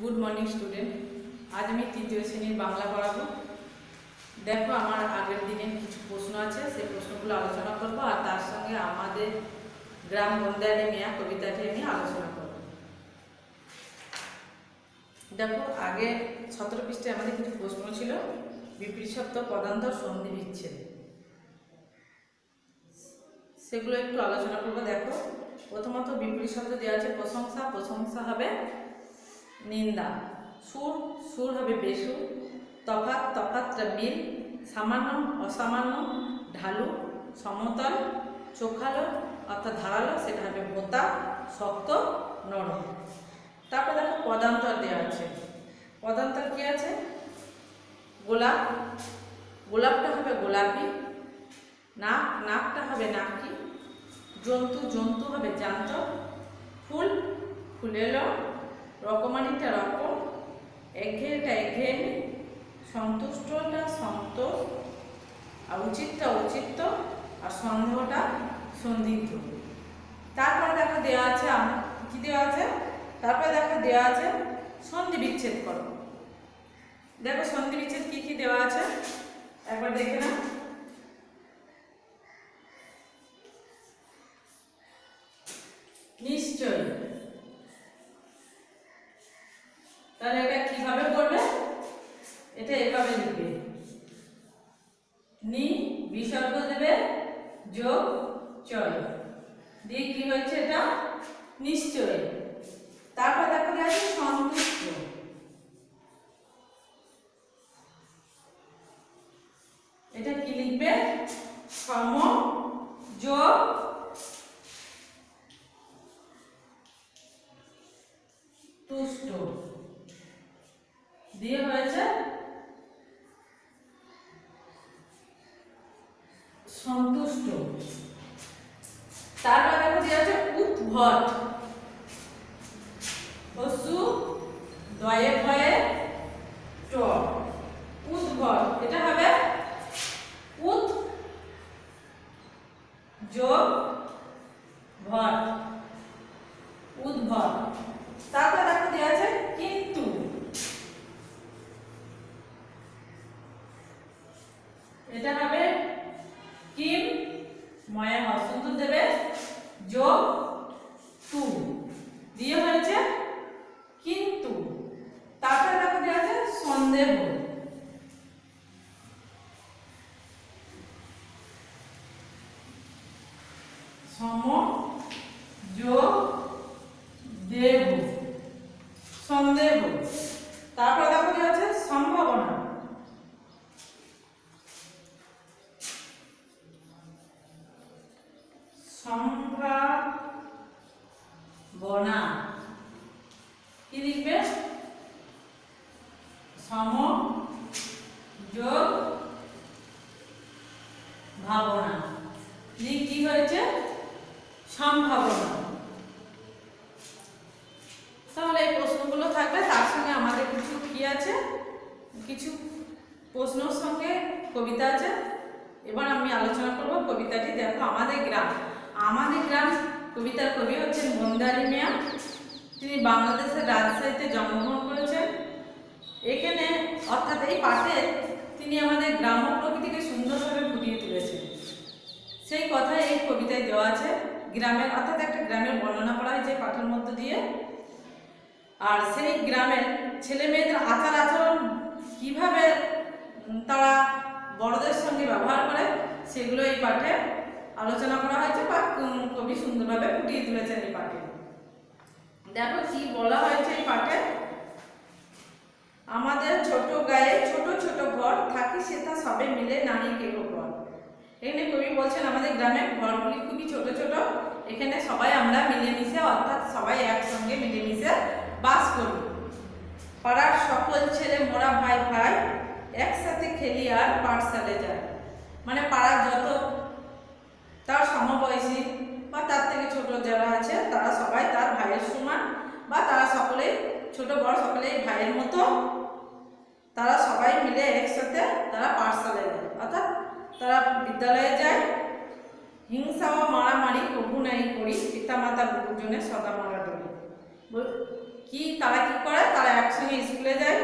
Good morning student আজ আমি তৃতীয় শ্রেণির বাংলা পড়াবো। দেখো, আমার আগের দিনে কিছু প্রশ্ন আছে, সেই প্রশ্নগুলো আলোচনা করব, আর তার সঙ্গে আমাদের গ্রাম বন্দারে মিয়া কবিতাটি আমি আলোচনা করব। দেখো, আগে সতেরো পৃষ্ঠে আমাদের কিছু প্রশ্ন ছিল, বিপরীত শব্দ পদান্তর সন্ধি বিচ্ছেদ সেগুলো একটু আলোচনা করব, দেখো। প্রথমত বিপরীত শব্দ দেওয়া আছে, প্রশংসা প্রশংসা হবে। নিন্দা। সুর সুর হবে বেসুর তফাত, তফাতটা মিল, সামান্য, অসামান্য, ঢালু, সমতল, চোখালো, অর্থাৎ ধারালো, সেটা হবে ভোতা শক্ত, নরম। তারপর দেখো পদান্তর দেওয়া আছে। পদান্তর কি আছে? গোলাপ। গোলাপটা হবে গোলাপি। নাক, নাকটা হবে নাকি জন্তু জন্তু হবে যান্ত ফুল, ফুলেলো রকমানিটা রকম। একঘেয়েটা একঘেয়েমি সন্তুষ্টটা সন্তোষ আর উচিতটা উচিত আর সন্দেহটা সন্দিগ্ধ। তারপরে দেখো দেওয়া আছে কি দেওয়া আছে? তারপরে দেখো দেওয়া আছে সন্ধি বিচ্ছেদ করো। দেখো সন্ধি বিচ্ছেদ কি কি দেওয়া আছে? একবার দেখে না নিশ্চয় তাহলে এটা কীভাবে করবে এটা এভাবে লিখবে নি বিসর্গ দেবে যোগ চয় দিয়ে কি হয়েছে এটা নিশ্চয় তারপর দেখো আছে সন্তুষ্ট। এটা কি লিখবে? সম যোগ তুষ্ট। দিয়ে হয়েছে সন্তুষ্ট তারপর দেখো দিয়ে আছে উদ্ভট পশু দয়ে ভয়ে ট। উদ্ভট, এটা হবে উত যোগ ভট। উদ্ভট। তারপর দেখো দেওয়া আছে কিন্তু। এটা হবে কিম, ময়া হসন্ত দেবে যোগ টু দিয়ে হয়েছে কিন্তু। তারপরে দেখো দেওয়া আছে? সন্দেহ। সম যোগ দেব সন্দেহ। তারপরে দেখো কি আছে? সম্ভাবনা। সম্ভাবনা কি লিখবে সম যোগ ভাবনা। লিখ কি হয়েছে? সম্ভাবনা। তাহলে এই প্রশ্নগুলো থাকবে, তার সঙ্গে আমাদের কিছু কি আছে? কিছু প্রশ্নর সঙ্গে কবিতা আছে। এবার আমি আলোচনা করব কবিতাটি। আমাদের গ্রাম। আমাদের গ্রাম কবিতার কবি হচ্ছেন বন্দারি মিয়া। তিনি বাংলাদেশের রাজশাহীতে জন্মগ্রহণ করেছেন। এখানে, অর্থাৎ এই পাঠে তিনি আমাদের গ্রাম্য প্রকৃতিকে সুন্দরভাবে ফুটিয়ে তুলেছেন। সেই কথা এই কবিতায় দেওয়া আছে। গ্রামের, অর্থাৎ একটা গ্রামের বর্ণনা করা হয়েছে পাঠের মধ্য দিয়ে। আর সেই গ্রামের ছেলে মেয়েদের আচার আচরণ, কীভাবে তারা বড়দের সঙ্গে ব্যবহার করে, সেগুলো এই পাঠে আলোচনা করা হয়েছে বা কবি সুন্দরভাবে ফুটিয়ে তুলেছেন এই পাঠে। দেখো কি বলা হয়েছে এই পাঠে? আমাদের ছোট গায়ে ছোট ছোট ঘর, থাকি সেটা সবে মিলে নারী কেহ ঘর। এখানে কবি বলছেন, আমাদের গ্রামের ঘরগুলি খুবই ছোট ছোট। এখানে সবাই আমরা মিলেমিশে, অর্থাৎ সবাই একসঙ্গে মিলেমিশে বাস করি। পাড়ার সকল ছেলে মোরা, ভাই ভাই একসাথে খেলি আর পাঠশালে যায় মানে পাড়ার যত তার সমবয়সী বা তার থেকে ছোট যারা আছে, তারা সবাই তার ভাইয়ের সমান বা তারা সকলেই, ছোট বড় সকলেই ভাইয়ের মতো মিলে একসাথে তারা পাঠশালায় যায় অর্থাৎ তারা বিদ্যালয়ে যায়, হিংসা ও মারামারি কভু নাই করি পিতামাতা গুরুজনের সদা মারা ডরি। কি তারা কি করে? তারা একসঙ্গে স্কুলে যায়,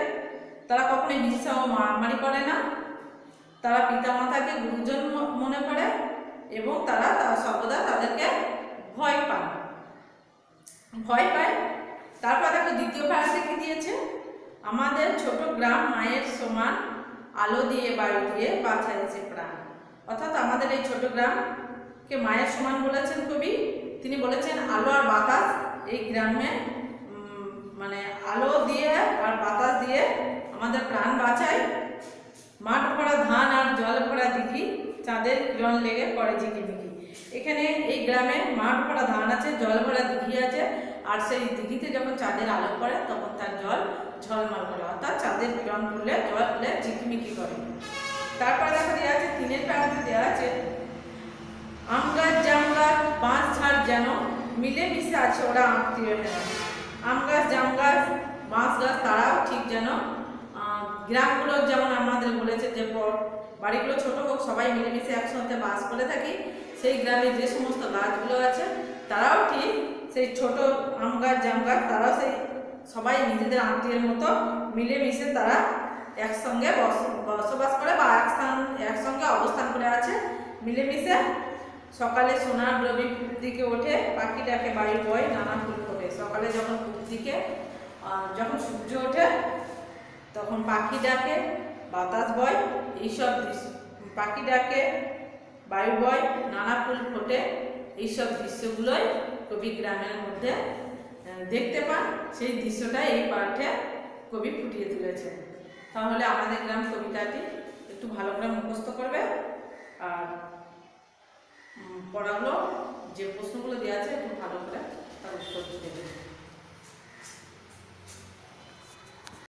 তারা কখনো হিংসা ও মারামারি করে না। তারা পিতামাতাকে গুরুজন মনে করে এবং তারা সর্বদা তাদেরকে ভয় পায়। ভয় পায়। তারপর দেখো দ্বিতীয় প্যারাতে কি দিয়েছে? আমাদের ছোট গ্রাম মায়ের সমান আলো দিয়ে, বায়ু দিয়ে বাঁচাইছে প্রাণ। অর্থাৎ আমাদের এই ছোট গ্রামকে মায়ের সমান বলেছেন কবি। তিনি বলেছেন, আলো আর বাতাস এই গ্রামে মানে আলো দিয়ে আর বাতাস দিয়ে আমাদের প্রাণ বাঁচায়। মাঠ ভরা ধান আর জল ভরা দিঘি, চাঁদের কিরণ লেগে পড়ে ঝিকিমিকি। এখানে এই গ্রামে মাঠ ভরা ধান আছে, জল ভরা দিঘি আছে আর সেই দিঘিতে যখন চাঁদের আলো পড়ে, তখন তার জল ঝলমল করে, অর্থাৎ চাঁদের কিরণ পড়লে জল জলে ঝিকিমিকি করে। তারপরে দেখা দেওয়া আছে, তিনের প্যারাতে দেওয়া আছে আম গাছ জাম গাছ বাঁশ ঝাড় যেন, মিলেমিশে আছে ওরা আত্মীয় যেন আম গাছ জাম গাছ বাঁশ গাছ, তারাও ঠিক যেন গ্রামগুলো যেমন আমাদের বলেছে যে বাড়িগুলো ছোট হোক, সবাই মিলেমিশে একসাথে বাস করে থাকি, সেই গ্রামে যে সমস্ত গাছগুলো আছে, তারাও ঠিক সেই ছোট আম গাছ, জাম গাছ, তারাও সেই সবাই নিজেদের আত্মীয়ের মতো মিলেমিশে তারা একসঙ্গে বস- বসবাস করে বা একসঙ্গে অবস্থান করে আছে, মিলেমিশে সকালে সোনার রবি দিকে ওঠে পাখি ডাকে বাড়ি বয় নানা ফুল ফোটে। সকালে যখন দিকে যখন সূর্য ওঠে, তখন পাখি ডাকে বাতাস বয়, এইসব পাখি ডাকে বায়ু বয় নানা ফুল ফোটে এইসব দৃশ্যগুলোই কবি গ্রামের মধ্যে দেখতে পান। সেই দৃশ্যটা এই পাঠে কবি ফুটিয়ে তুলেছে তাহলে আমাদের গ্রাম কবিতাটি একটু ভালো করে মুখস্থ করবে। আর পড়াগুলো যে প্রশ্নগুলো দেওয়া আছে একটু ভালো করে তার উত্তর দেবে